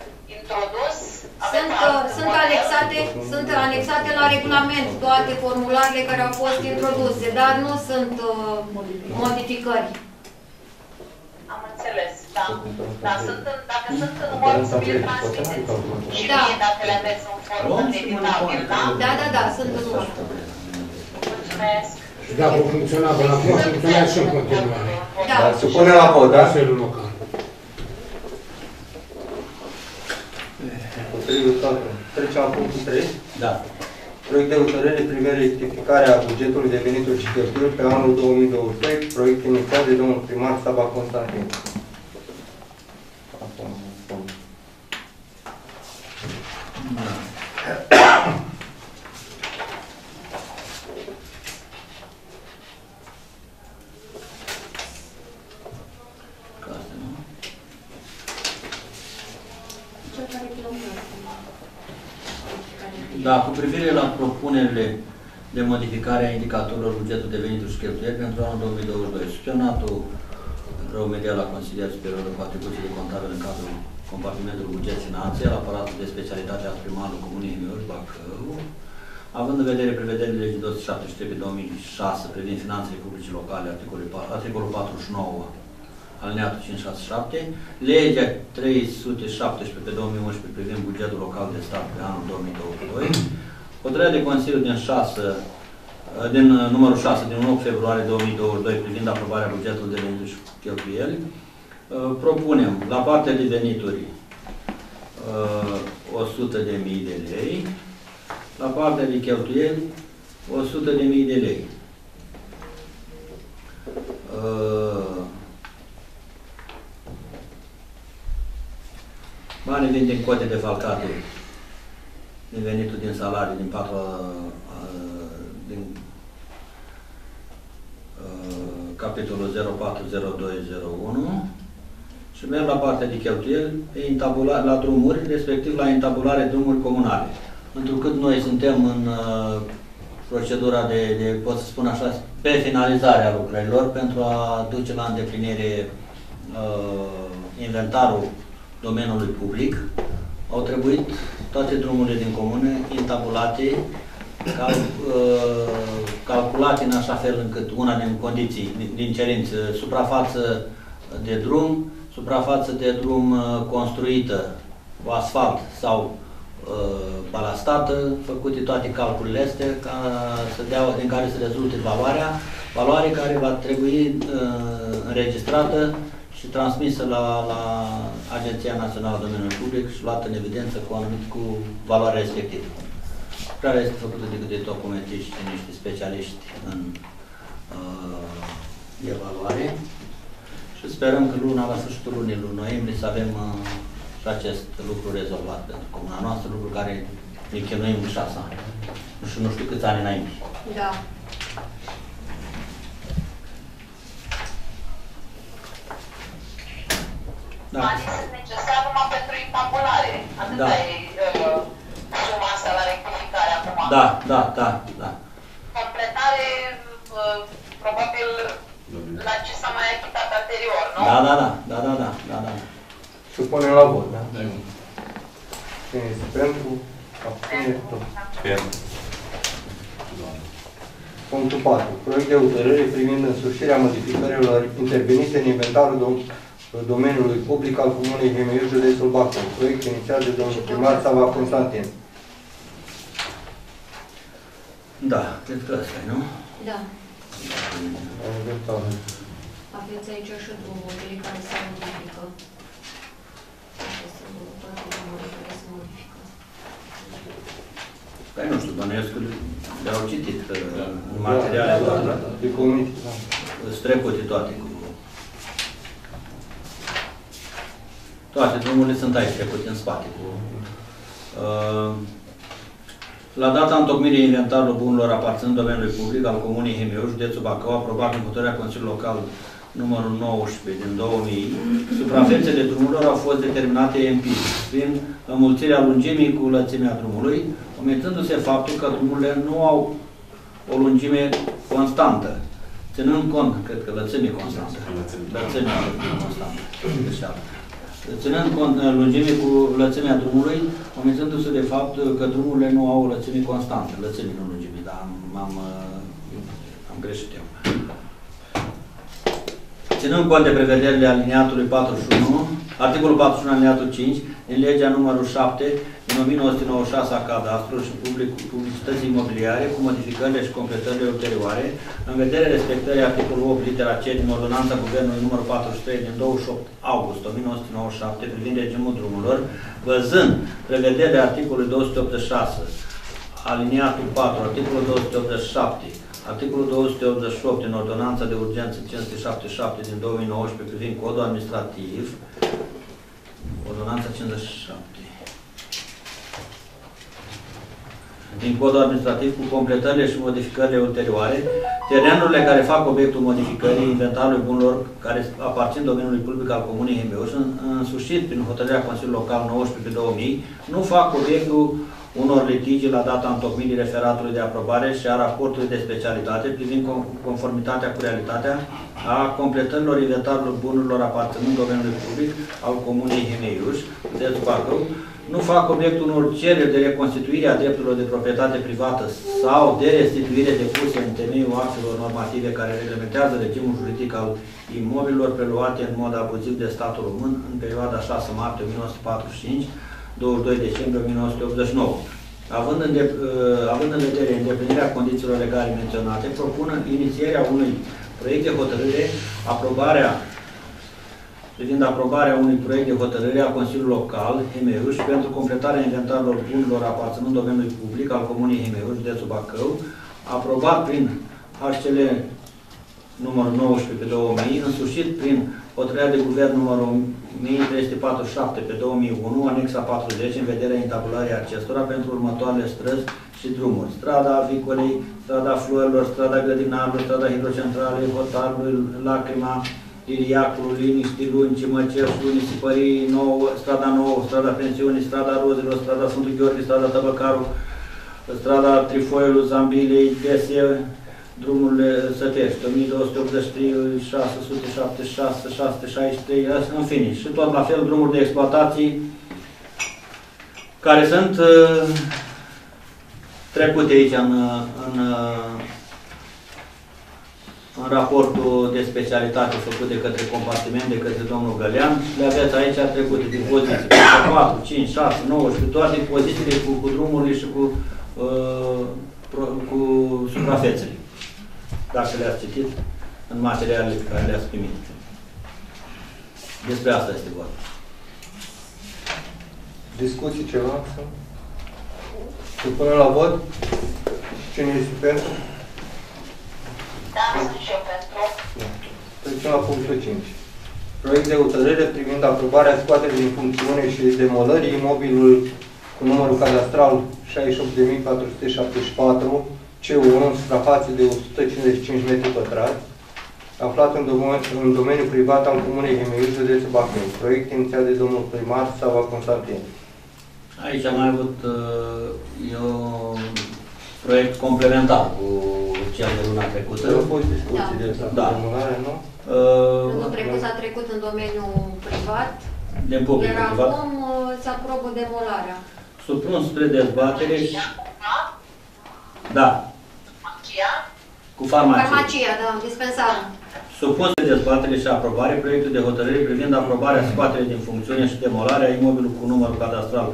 Sunt, alt uh, sunt model? anexate, sunt anexate la regulament toate formularele care au fost introduse, dar nu sunt uh, modificări. Am înțeles, da. Da, sunt în, dacă sunt în Word, să mi le transmiteți. Și Da. mie dacă le aveți în formă Luăm de și editabil, da? Da, da, da, sunt în urmă. Mulțumesc. Și dacă funcționa până acum, funcționează și în continuare. Da. Dar se pune la vot, da? Nivelul local. Potrivit toate. Trecem la punctul 3. Da. Proiect de hotărâre privind rectificarea bugetului de venituri și cheltuieli pe anul 2022, proiect inițiat de domnul primar Saba Constantin. Acum, acum. Casă, nu? Cel care filmează. Da, cu privire la propunerile de modificare a indicatorilor bugetului de venituri și cheltuieli pentru anul 2022, Suprematul România la Consiliul Superior de Atribuții de Contabil în cadrul compartimentului buget finanțe, al aparatul de specialitate al primarului Comunei Miuș, Bacău, având în vedere prevederile legii 273 pe 2006 privind finanțele publice locale, articolul, pa- articolul 49, alineatul 567, legea 317 pe 2011 privind bugetul local de stat pe anul 2022, hotărârea de Consiliu din 6 din uh, numărul 6 din 1 februarie 2022 privind aprobarea bugetului de venituri și cheltuieli, uh, propunem la partea de venituri uh, 100 de mii de lei, la partea de cheltuieli 100 de mii de lei. Uh, Banii vin din cote defalcate, din venitul din salariu, din patru, uh, din uh, capitolul 040201 și merg la partea de cheltuieli pe intabula, la drumuri, respectiv la intabulare drumuri comunale. Întrucât noi suntem în uh, procedura de, de, pot să spun așa, pe finalizarea lucrărilor pentru a duce la îndeplinire uh, inventarul domeniului public, au trebuit toate drumurile din comune intabulate, cal, uh, calculate în așa fel încât una din condiții, din, din cerințe, suprafață de drum, suprafață de drum uh, construită cu asfalt sau uh, balastată, făcute toate calculele astea ca să dea, din care să rezulte valoarea, valoare care va trebui uh, înregistrată și transmisă la, la Agenția Națională de Domeniul Public și luată în evidență cu, anumit, cu valoarea respectivă. Lucrarea este făcută de câte documentiști, niște specialiști în uh, evaluare și sperăm că luna, la sfârșitul lunii lui noiembrie, să avem uh, și acest lucru rezolvat pentru comuna noastră, lucru care îi chinuim în șase ani. Nu știu, nu știu câți ani înainte. Da. Da. Banii sunt necesari numai pentru intabulare. Atâta Da. e uh, suma asta la rectificare acum. Da, da, da, da. Completare, uh, probabil, la ce s-a mai achitat anterior, nu? Da, da, da, da, da, da, da, da. Supunem la vot, da? Cine este pentru? Abține tot. Pentru. Punctul 4. Proiect de hotărâre privind însușirea modificărilor intervenite în inventarul dom- domeniului public al Comunei Hemeiu, județul Bacău. Proiect inițiat de domnul primar Sava Constantin. Da, cred că ăsta e, nu? Da. Avem tabel. Aveți aici și drumurile care se modifică. Aceste drumuri care se modifică. Păi nu știu, bănuiesc că le-au citit că în Da, materiale da, da, da, da. De comisie, da. sunt trecute toate cu... Toate drumurile sunt aici trecute în spate cu... Uh, la data întocmirii inventarului bunurilor aparținând domeniului public al Comunei Hemeu, județul Bacău, aprobat în hotărârea Consiliului Local numărul 19 din 2000, suprafețele drumurilor au fost determinate empiric, prin înmulțirea lungimii cu lățimea drumului, omițându-se faptul că drumurile nu au o lungime constantă, ținând cont, cred că lățimii constantă, lățimea constantă, greșeală. Ținând cont uh, lungimii cu lățimea drumului, omițându-se de fapt că drumurile nu au o lățime constantă, lățimii, nu lungimii, dar am, am, uh, am greșit eu. Ținând cont de prevederile aliniatului 41, articolul 41 aliniatul 5, din legea numărul 7 din 1996 a cadastrului și public, publicității imobiliare cu modificările și completările ulterioare, în vederea respectării articolul 8 litera C din ordonanța Guvernului numărul 43 din 28 august 1997 privind regimul drumurilor, văzând prevederile articolului 286 aliniatul 4, articolul 287, articolul 288 din Ordonanța de Urgență 577 din 2019 privind codul administrativ, Ordonanța 57. din codul administrativ cu completările și modificările ulterioare, terenurile care fac obiectul modificării inventarului bunurilor care aparțin domeniului public al Comunei Hemeuș, în- însușit prin hotărârea Consiliului Local 19 pe 2000, nu fac obiectul unor litigi la data întocmirii referatului de aprobare și a raportului de specialitate privind con- conformitatea cu realitatea a completărilor inventarului bunurilor aparținând domeniului public al Comunei Hemeiuș, județul Bacău, nu fac obiectul unor cereri de reconstituire a drepturilor de proprietate privată sau de restituire depuse în temeiul actelor normative care reglementează regimul juridic al imobililor preluate în mod abuziv de statul român în perioada 6 martie 1945 22 decembrie 1989. Având în, de, având în vedere îndeplinirea condițiilor legale menționate, propună inițierea unui proiect de hotărâre, aprobarea privind aprobarea unui proiect de hotărâre a Consiliului Local, Hemeuș, pentru completarea inventarului bunurilor aparținând domeniului public al Comunei Hemeuș, județul Bacău, aprobat prin HCL numărul 19 pe 2000, însușit prin hotărârea de guvern numărul 1347 pe 2001, anexa 40, în vederea intabulării acestora pentru următoarele străzi și drumuri. Strada Avicolei, strada Florilor, strada Grădinarilor, strada Hidrocentralei, Hotarului, Lacrima, Iliacului, Liniștii Lungi, Măceșului, Nisipării, Nouă, strada Nouă, strada Pensiunii, strada Rozelor, strada Sfântul Gheorghe, strada Tăbăcaru, strada Trifoiului, Zambilei, Dese, drumurile Sătești, 1283, 676, 663, în fine, și tot la fel drumuri de exploatații care sunt uh, trecute aici în, în, în raportul de specialitate făcut de către compartiment, de către domnul Gălean. Le aveți aici trecute din poziții 4, 5, 6, 19, toate pozițiile cu, cu drumurile și cu, uh, pro, cu suprafețele dacă le-ați citit în materialele pe care le-ați primit. Despre asta este vorba. Discuții ceva? Să punem la vot? Cine este pentru? Da, sunt și eu pentru. Trecem la punctul 5. Proiect de hotărâre privind aprobarea scoaterii din funcțiune și demolării imobilului cu numărul cadastral 68.474, C1, în suprafață de 155 metri pătrați, aflat în, domen în domeniul privat al Comunei Hemeiu, județul Bacău. Proiect inițiat de domnul primar Sava Constantin. Aici am mai avut uh, eu un proiect complementar cu cel de luna trecută. Au fost discuții Da. de Da. demolare, nu? Uh, Anul trecut s-a trecut în domeniul privat, de public iar privat. acum uh, se aprobă demolarea. Supun spre dezbatere și... Da, Farmacia? Cu farmacie. Farmacia, da, dispensară. Supun spre dezbatere și aprobare proiectul de hotărâre privind aprobarea scoaterii din funcțiune și demolarea imobilului cu numărul cadastral 68.474,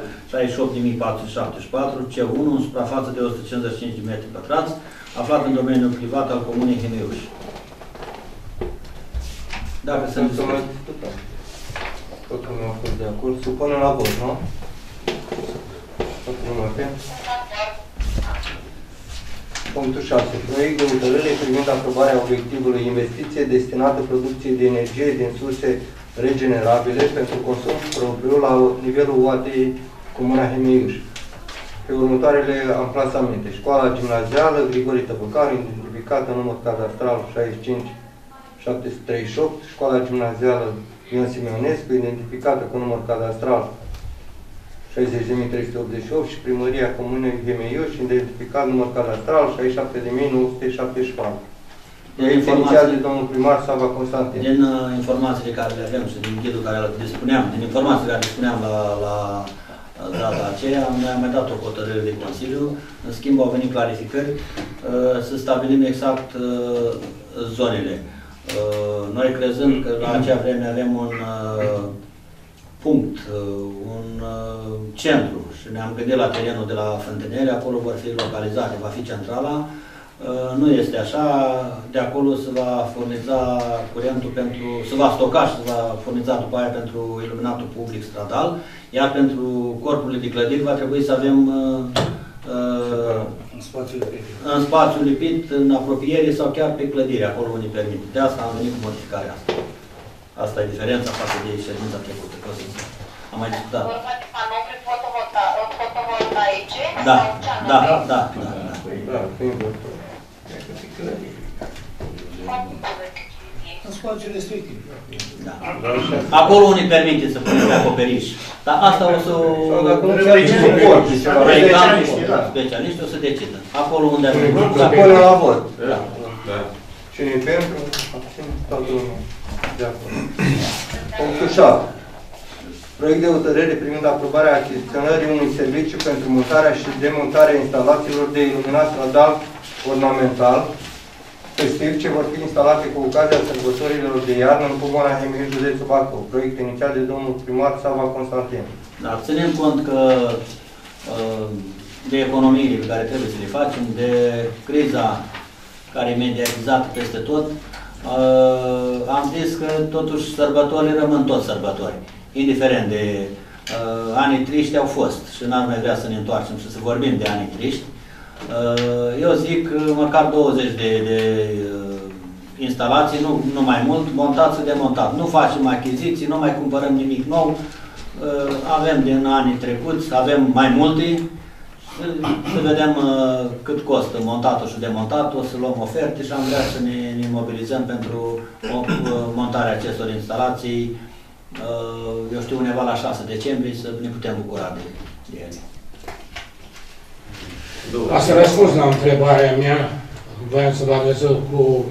C1, în suprafață de 155 de metri pătrați, aflat în domeniul privat al Comunei Hemeuș. Dacă sunt Să mai discutăm. Toată lumea a fost de acord. Supunem la vot, nu? Toată lumea pentru? Punctul 6. Proiect de hotărâre privind aprobarea obiectivului investiție destinată producției de energie din surse regenerabile pentru consum propriu la nivelul UAT Comuna Hemeiuș. Pe următoarele amplasamente. Școala gimnazială Grigori Tăbăcar, identificată număr cadastral 65 738, școala gimnazială Ion Simeonescu, identificată cu număr cadastral 60.388 și primăria Comunei Hemeiuș, identificat număr cadastral 67.974. De Inițiat informații, de domnul primar Sava Constantin. din uh, informațiile care le avem și din ghidul care le dispuneam, din informațiile care dispuneam la, la la data aceea, noi am mai dat o hotărâre de Consiliu, în schimb au venit clarificări uh, să stabilim exact uh, zonele. Uh, Noi crezând că la acea vreme avem un uh, punct, uh, un uh, centru și ne-am gândit la terenul de la Fântânele, acolo vor fi localizate, va fi centrala. Uh, Nu este așa, de acolo se va furniza curentul pentru, se va stoca și se va furniza după aia pentru iluminatul public stradal, iar pentru corpurile de clădiri va trebui să avem uh, uh, În spațiul lipit. în spațiu lipit, în apropiere sau chiar pe clădire, acolo unde permite. De asta am venit cu modificarea asta. Asta e diferența față de ședința trecută. că o să- Am mai discutat. Vorba de panouri fotovolta- fotovoltaice? Da, sau ce anume? da, da, da. da. Da, fiind În spațiul respectiv. Da. Acolo unde permite să punem pe acoperiș. Dar asta o să... Sau dacă nu se atinge suport, ceva. Proiectantul, Da. specialiștii o să decidă. Acolo unde avem. Supunem la vot. Da. Da. Cine e pentru? Abține toată lumea. De acord. Punctul 7. Proiect de hotărâre privind aprobarea achiziționării unui serviciu pentru montarea și demontarea instalațiilor de iluminat stradal ornamental festiv ce vor fi instalate cu ocazia sărbătorilor de iarnă în Comuna Hemil, județul Bacău. Proiect inițiat de domnul primar Sava Constantin. Dar ținem cont că uh, de economiile pe care trebuie să le facem, de criza care e mediatizată peste tot, uh, am zis că totuși sărbătorile rămân tot sărbători, indiferent de uh, anii triști au fost și n-ar mai vrea să ne întoarcem și să vorbim de anii triști. Uh, eu zic uh, măcar 20 de, de uh, instalații, nu, nu mai mult, montat și demontat. Nu facem achiziții, nu mai cumpărăm nimic nou, Uh, avem din anii trecuți, avem mai multe, să, să vedem uh, cât costă montatul și demontatul, să luăm oferte și am vrea să ne, ne mobilizăm pentru o, uh, montarea acestor instalații, uh, eu știu, undeva la 6 decembrie, să ne putem bucura de, de ele. Asta răspuns la întrebarea mea. Voiam să vă adresez cu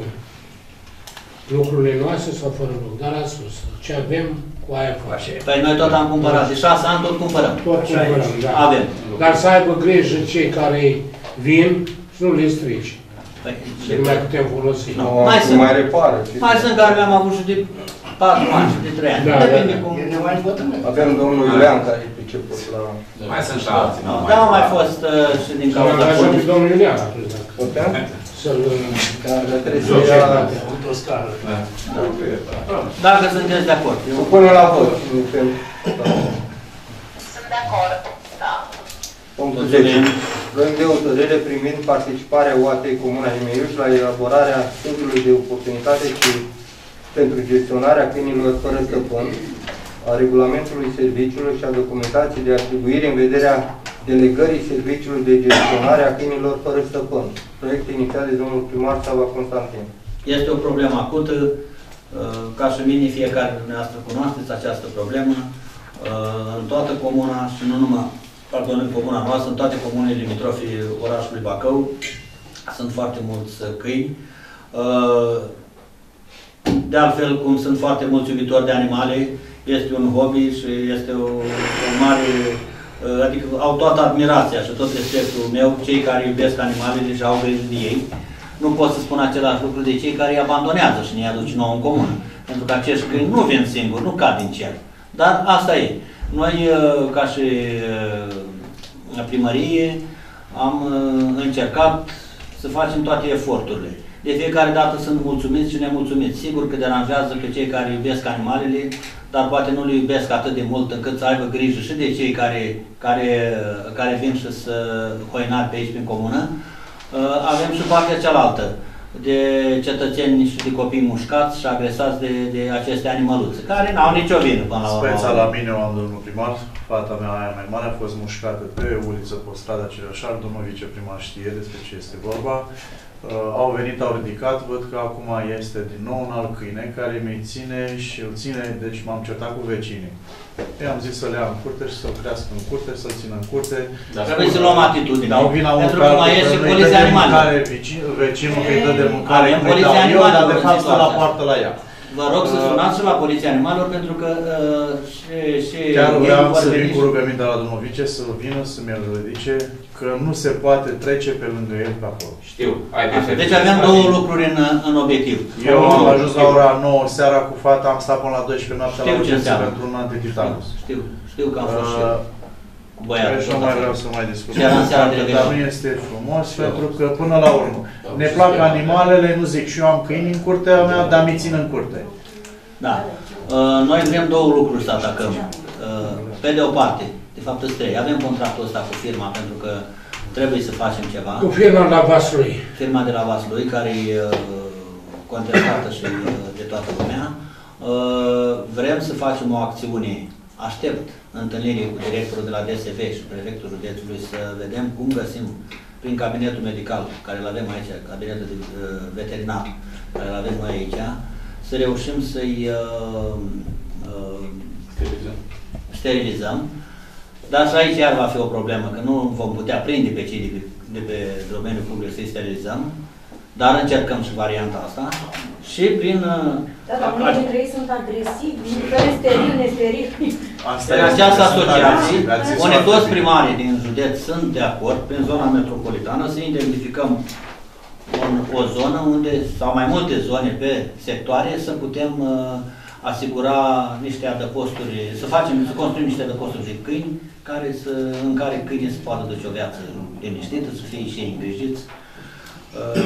lucrurile noastre sau fără lucru. Dar a spus, ce avem, cu aia facem. Păi noi tot am cumpărat, de 6 ani tot cumpărăm. Tot cumpărăm, da. Avem. Dar să aibă grijă cei care vin să nu le strici. Păi, Și nu mai putem folosi. Nu, mai sunt. mai repară. Mai sunt care le-am avut și de 4 ani și de 3 ani. Da, Depinde da. cum... Avem domnul Iulian care e priceput la... Mai sunt și alții. nu Da, am mai fost uh, și din Să-l cauza angajăm pe poliției. domnul Iulian atunci, dacă Putem? să-l... Dar trebuie să ia... Într-o scară. Dacă sunteți de acord. Eu... Până la vot. Cine e pentru? Sunt de acord, da. Punctul 10. Proiect de hotărâre privind participarea UAT Comuna Himeiuș la elaborarea studiului de oportunitate și pentru gestionarea câinilor fără stăpân, a regulamentului serviciului și a documentației de atribuire în vederea delegării serviciului de gestionare a câinilor fără stăpân. Proiect inițiat de domnul primar Sava Constantin. Este o problemă acută. Uh, Ca și mine, fiecare dintre dumneavoastră cunoașteți această problemă. Uh, În toată comuna și nu numai, pardon, în comuna noastră, în toate comunele limitrofe orașului Bacău, sunt foarte mulți uh, câini. Uh, De altfel, cum sunt foarte mulți iubitori de animale, este un hobby și este o, o mare, uh, adică au toată admirația și tot respectul meu, cei care iubesc animalele și au grijă de ei. Nu pot să spun același lucru de cei care îi abandonează și ne aduc nouă în comună. Pentru că acești câini nu vin singuri, nu cad din cer. Dar asta e. Noi, uh, ca și uh, primărie, am uh, încercat să facem toate eforturile. De fiecare dată sunt mulțumiți și nemulțumiți. Sigur că deranjează pe cei care iubesc animalele, dar poate nu le iubesc atât de mult încât să aibă grijă și de cei care, care, care vin și să hoinari pe aici prin comună. Uh, Avem și partea cealaltă de cetățeni și de copii mușcați și agresați de, de aceste animăluțe, care n-au nicio vină până la urmă. Speța la mine o am domnul primar, fata mea aia mai mare a fost mușcată pe uliță, pe strada Cireșar, domnul viceprimar știe despre ce este vorba. Uh, au venit, au ridicat, văd că acum este din nou un alt câine care mi ține și îl ține, deci m-am certat cu vecinii. I-am zis să le ia în curte și să-l crească în curte, să-l țină în curte. Dar trebuie să luăm atitudine. Dau vina unul Pentru pe că altul, mai este că nu-i poliția dă de animalelor. mâncare vecin- Vecinul că îi dă de mâncare, Avem nu-i poliția dau eu, dar animalelor de în fapt stă la situația poartă la ea. Vă rog să Uh, sunați și la Poliția Animalelor pentru că uh, și, și Chiar ei vreau vor să veni vin cu și- rugăminte la domnul vice să vină să mi-l ridice, că nu se poate trece pe lângă el pe acolo. Știu. Așa, Deci avem două lucruri în, în obiectiv. Eu am ajuns la ora 9 seara cu fata, am stat până la 12 noaptea Știu la ce urgență înseamnă. pentru un antititanus. Știu, știu că am fost și eu. Uh, Cu băiatul. Deci nu mai vreau să mai discut. Și era în seara de Dar revedere. nu este frumos, pentru că până la urmă ne plac animalele, nu zic și eu am câini în curtea mea, dar mi țin în curte. Da. Uh, Noi vrem două lucruri să atacăm. Uh, Pe de o parte, de fapt sunt trei. Avem contractul ăsta cu firma pentru că trebuie să facem ceva. Cu firma la Vaslui. Firma de la Vaslui, care e uh, contestată și uh, de toată lumea. Uh, Vrem să facem o acțiune. Aștept întâlnire cu directorul de la DSV și prefectul județului să vedem cum găsim prin cabinetul medical, care îl avem aici, cabinetul de, uh, veterinar, care îl avem noi aici, să reușim să-i uh, uh, sterilizăm. Dar și aici iar va fi o problemă, că nu vom putea prinde pe cei de pe, de pe domeniul public să-i sterilizăm, dar încercăm și varianta asta. Și prin... uh, Da, dar unii dintre ei sunt agresivi, fără steril, nesteril. În această asociație, ați zis unde foarte toți bine. primarii din județ sunt de acord, prin zona metropolitană, să identificăm un, o zonă unde, sau mai multe zone pe sectoare, să putem uh, asigura niște adăposturi, să facem, să construim niște adăposturi de câini, care să, în care câinii să poată duce o viață liniștită, să fie și ei îngrijiți. Uh,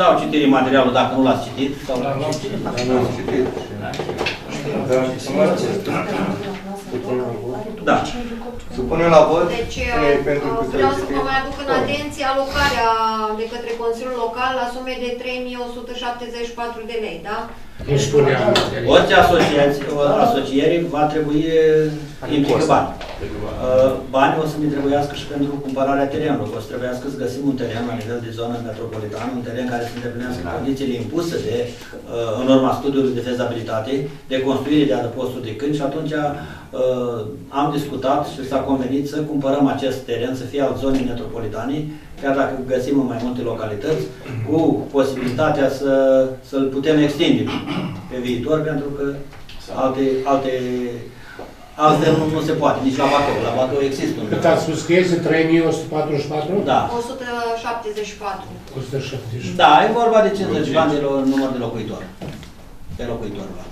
dau citire materialul dacă nu l-ați citit. Sau l-ați citit. Am citit. Da. Supunem la vot. Deci, Cine e pentru uh, că vreau să trebuie vă mai aduc în atenție alocarea de către Consiliul Local la sume de 3174 de lei, da? Nu spuneam. Orice asociație, o asociere va trebui implică bani. Uh, Banii o să ne trebuiască și pentru cumpărarea terenului. O să trebuiască să găsim un teren la nivel de zonă metropolitană, un teren care să îndeplinească condițiile impuse de, uh, în urma studiului de fezabilitate, de construire de adăposturi de câini și atunci uh, am discutat și s-a convenit să cumpărăm acest teren, să fie al zonei metropolitane, chiar dacă găsim în mai multe localități, cu posibilitatea să, să-l putem extinde pe viitor, pentru că alte, alte, altfel nu, nu se poate, nici la Bacău. La Bacău există un... Cât ați spus că este? 3144? Da. 174. 170. Da, e vorba de 50 bani de lo- număr de locuitori. Pe locuitor, va.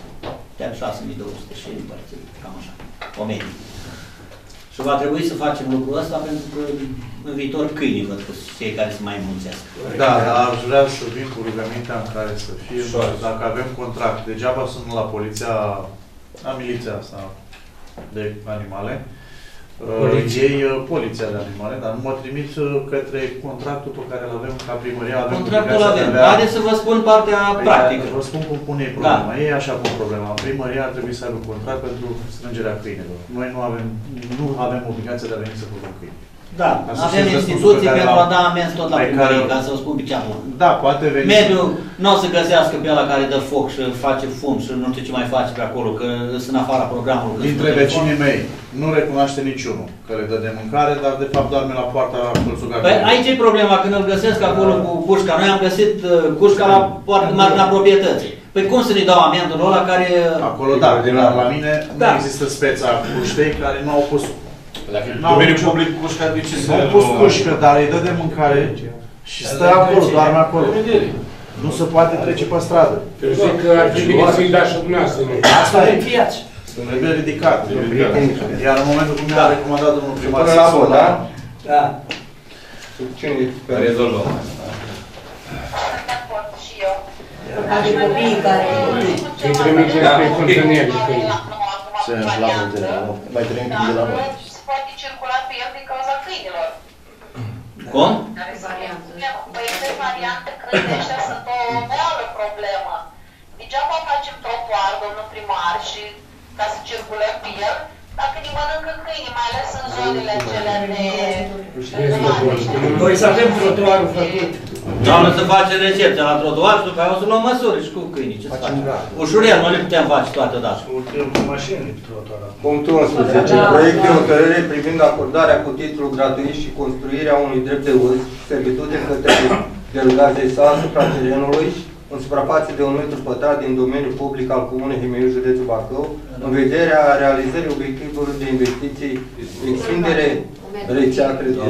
Chiar 6200 și împărțit, cam așa. O medie. Și va trebui să facem lucrul ăsta pentru că în viitor câinii văd că sunt cei care se mai mulțesc. Da, dar aș vrea să vin cu rugămintea în care să fie, Ușor. dacă avem contract, degeaba sunt la poliția, la miliția asta de animale, Uh, Poliție. ei uh, poliția de animale, dar nu mă trimit uh, către contractul pe care îl avem ca primărie. Avem Contractul obligația de avem. a avea- Haideți să vă spun partea Păi, practică. Vă spun cum pune ei problema. Ei așa pun problema. Primăria ar trebui să aibă contract pentru strângerea câinilor. Noi nu avem, nu avem obligația de a veni să plătăm câini. Da, Asta Avem sunt răspunsul instituții pe care pentru a l-am- da amenzi tot la pe primărie, care- ca să vă spun pe cea bună. Da, poate veni. Mediul nu o să găsească pe ăla care dă foc și face fum și nu știu ce mai face pe acolo, că sunt în afara programului. că Dintre sunt vecinii mei, nu recunoaște niciunul că le dă de mâncare, dar de fapt doarme la poarta colțugașului. Păi aici e problema, când îl găsesc acolo cu cușca. Noi am găsit uh, cușca la poartă marginea proprietății. Păi cum să ne dau amendul ăla care... Acolo da, dar la mine Da. nu există speța cuștei care nu au pus Dacă e N-au domeniul nicio- public cușca, de ce să... Nu au pus cușcă, dar îi dă de mâncare și stă acolo, doarme acolo. Nu se poate trece pe stradă. Eu zic că ar fi bine să-i dați și dumneavoastră. nu? Asta e. Înfiați. Trebuie ridicat. Iar în momentul cum mi-a recomandat domnul primar Până la vot, da? Da. Cine e pe Rezolvăm. Sunt de acord și eu. Adică copiii care... Să-i trimitem Da, pe ok. fântâniere. că e. Se la putere, mai trăim Dar nu se poate circula pe el din cauza câinilor. Cum? Care sunt problemă. Păi este variantă câinii ăștia sunt o reală problemă. Degeaba facem trotuar, domnul primar, și ca să circulăm pe el, dacă ne mănâncă câinii, mai ales în zonele cele ne... Noi să avem trotuarul făcut. Doamne, să face recepția la trotuar și după aia o să luăm măsuri și cu câinii. Ce să facem? Ușurel, nu le putem face toate odată. Urcăm cu mașini trotuara. Punctul 11. Proiect de hotărâre privind acordarea cu titlu gratuit și construirea unui drept de uz și servitute în către delegația sa asupra terenului în suprafață de un metru pătrat din domeniul public al Comunei Himeiu, județul Bacău, în vederea realizării obiectivului de investiții, extindere rețea, cred că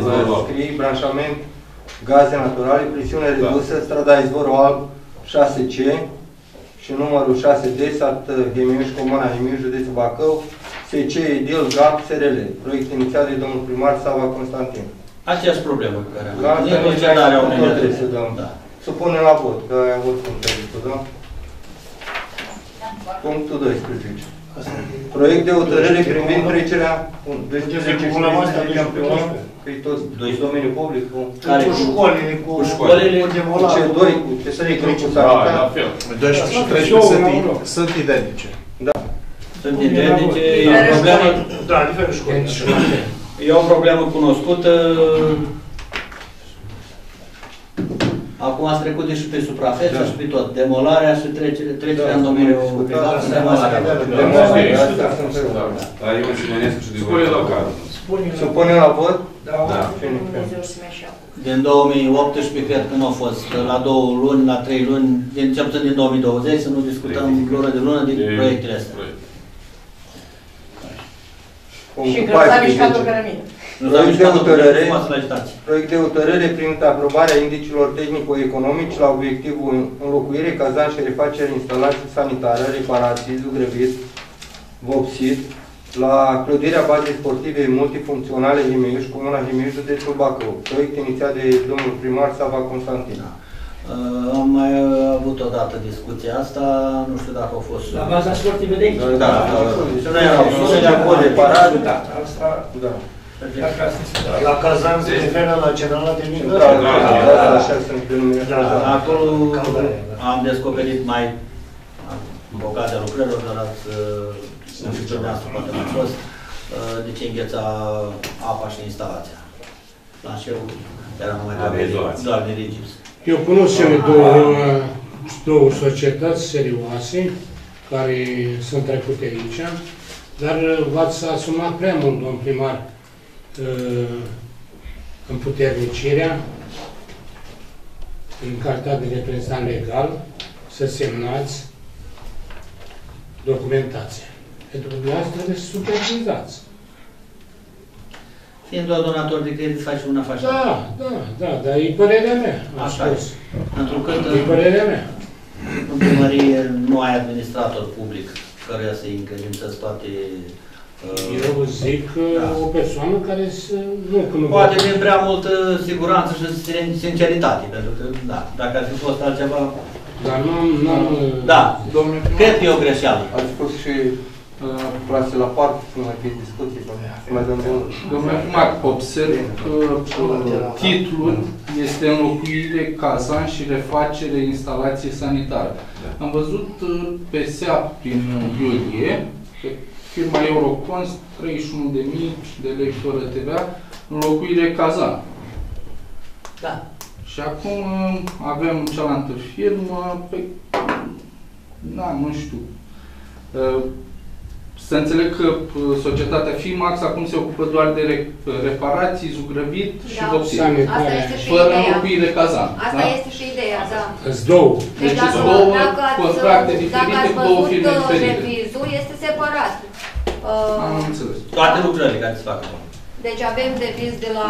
scrie, branșament, gaze naturale, presiune da. redusă, da. strada izvorul alb 6C și numărul 6D, sat uh, Hemiu Comuna Hemiu, județul Bacău, SC Edil, GAP, SRL. Proiect inițiat de domnul primar Sava Constantin. Aceeași problemă care am. Ca e concedarea unei adrese. Da. Supunem la vot, că aia oricum trebuie să da? Punctul 12. Proiect de hotărâre privind trecerea... 12 cu 11. Păi toți, doi domeniul public, cu care cu școlile, cu, cu școlile, cu demolat, cu doi, cu TSR, cu cu sanitar. Da, deci și trebuie sunt identice. Da. Sunt identice, e o problemă... Da, diferent școlile. E o problemă cunoscută. Acum ați trecut de și pe suprafeță da. și pe tot. Demolarea și trecerea, trecerea da, în domeniul privat. Da, da, da. Demolarea. Da, eu îmi și mănesc și de local. Să punem la vot? Da. Da. Cine? Dumnezeu să mi așa. Din 2018, cred că nu a fost la două luni, la trei luni, din cel puțin din 2020, să nu discutăm lună de lună din De- proiectele astea. proiect. Și Punctul grăsavi și capul 14. cărămidă. Nu s-a Proiect de mișcat hotărâre. frumoasă la agitație. Proiect de hotărâre privind aprobarea indicilor tehnico-economici la obiectivul înlocuire, cazan și refacere instalații sanitare, reparații, zugrăvit, vopsit, la clădirea bazei sportive multifuncționale Himiuș, Comuna Himiuș, județul Bacău. Proiect inițiat de domnul primar Sava Constantin. Uh, am mai uh, avut odată discuția asta, nu știu dacă au fost... La baza sportivă de aici. Da, da, da. Și nu erau sume de acolo de parat. Da, asta... Da. Dacă ați discutat. La Kazan se referă la generala de mică? Da, da, da, da, așa sunt denumiți. Da, da. Acolo Caldare, da. am descoperit mai în ocazia lucrărilor, dar ați, uh, nu știu ce dumneavoastră poate n-ați fost, uh, de ce îngheța apa și instalația. Planșeul era numai A, de izolație. doar de rigips. Eu cunosc cele două, două societăți serioase care sunt trecute aici, dar v-ați asumat prea mult, domn primar, uh, împuternicirea în calitate de reprezentant legal să semnați documentația. Pentru că dumneavoastră trebuie să supervizați. Fiind doar donator de credit, faci una, faci Da, da, da, dar e părerea mea. am Așa spus. Pentru că E părerea mea. în primărie nu ai administrator public căruia să-i încredințezi toate... uh, Eu zic că Da. o persoană care să... Nu, că nu Poate din prea multă siguranță și sin- sinceritate, pentru că, da, dacă ar fi fost altceva... Dar nu am... Nu am Da, Domnule primar, cred că e o greșeală. Ați spus și Place la parc, să mai fie discuții, să mai dăm drumul. Domnule primar, observ că uh, titlul este înlocuire cazan și refacere instalație sanitară. Am văzut uh, pe SEAP prin iulie, pe firma Eurocons, 31.000 de lei fără TVA, înlocuire cazan. Da. Și acum uh, avem cealaltă firmă, pe, da, nu știu. Uh, Să înțeleg că uh, societatea FIMAX acum se ocupă doar de re- reparații, zugrăvit și Da. vopsire. Asta este și Fără ideea. înlocuire cazan. Asta da? este și ideea, da. Sunt două. Deci dacă- sunt două dacă ați- contracte Dacă diferite ați cu două văzut firme uh, diferite. revizul, este separat. Uh, Am înțeles. Toate lucrările care se fac acolo. Deci avem deviz de la...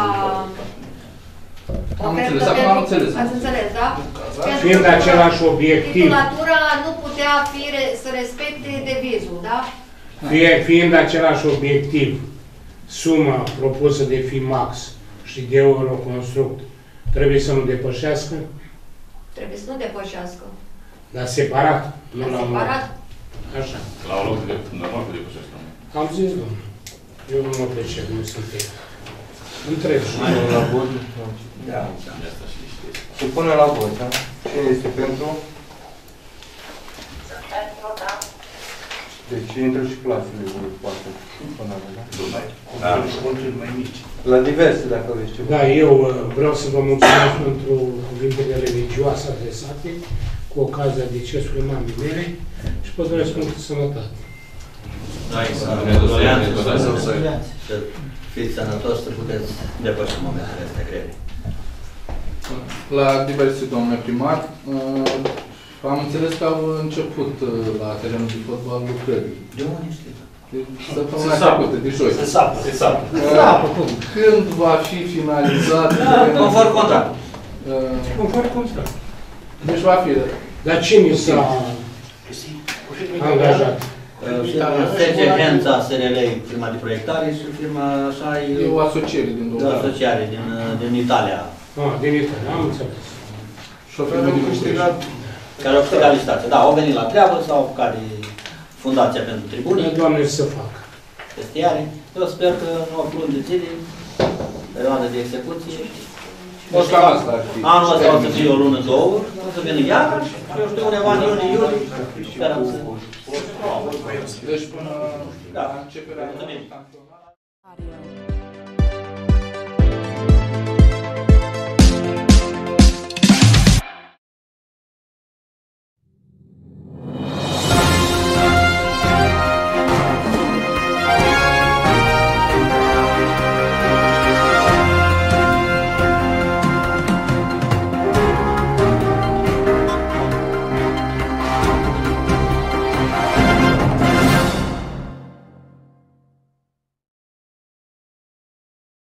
Am ofertă înțeles, acum pentru- am înțeles. Ați înțeles, da? Pentru Fiind că același obiectiv. Titulatura nu putea fi re- să respecte devizul, da? Fie, fiind același obiectiv, suma propusă de FIMAX și de Euroconstruct trebuie să nu depășească, Trebuie să nu depășească. dar separat, nu la un Separat. Așa. La o loc de normal că depășește. Am zis, domnule. Eu nu mă pricep, nu sunt eu. Întreb. Mai la vot. Da. Se pune la vot, da? Cine este pentru? Deci intră și clasele de poate. Până la, da? Da. mai mici. La diverse, dacă aveți ceva. Da, eu uh, vreau să vă mulțumesc pentru cuvintele religioase adresate cu ocazia decesului mamei mele și vă doresc multă sănătate. Da, Doleanțe, doleanțe. Să fiți sănătos, să puteți depăși momentele astea grele. La diverse, domnule primar, uh, am înțeles că au început uh, la terenul de fotbal lucrări. De unde știi? De Săptămâna Se sapă. trecută, de joi. Se sapă. Se sapă. Uh, Se sapă, cum? Când va fi finalizat? Da, conform contract. Uh, Conform contract. Deci va fi. Dar cine s-a angajat? SG Hența, SRL, firma de proiectare și firma așa E o asociere din de Dolgar. asociare din, din Italia. Ah, din Italia, am înțeles. Și o firmă din București. Care au câștigat licitația. Da, au venit la treabă, s-au apucat de Fundația pentru Tribune. Doamne să fac. Vestiare. Eu sper că în 8 luni de zile, perioada de execuție, o să Deci cam asta ar fi. Anul ăsta o să fie o lună, două, o să vină iar, eu știu undeva în iunie, iulie, sperăm să... Deci până Da. la începerea Mulțumim. campionatului. Audio.